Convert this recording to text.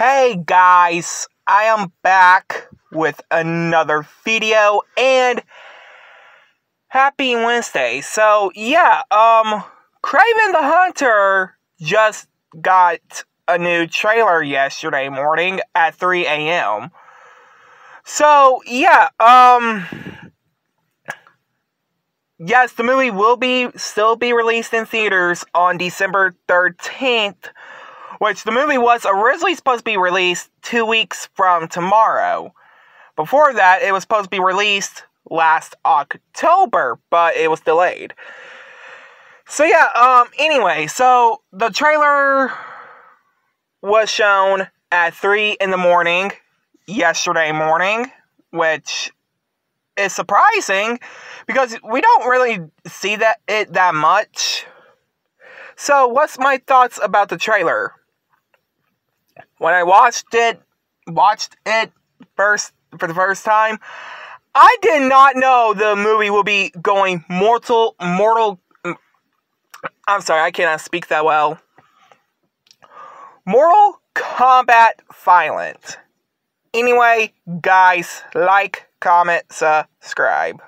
Hey guys, I am back with another video and happy Wednesday. So yeah, um Kraven the Hunter just got a new trailer yesterday morning at 3 a.m. So yeah, um Yes, the movie will be still be released in theaters on December 13th which the movie was originally supposed to be released two weeks from tomorrow. Before that, it was supposed to be released last October, but it was delayed. So yeah, um, anyway, so the trailer was shown at 3 in the morning yesterday morning, which is surprising because we don't really see that it that much. So, what's my thoughts about the trailer? When I watched it, watched it first for the first time, I did not know the movie will be going mortal, mortal. I'm sorry, I cannot speak that well. Mortal Kombat violent. Anyway, guys, like, comment, subscribe.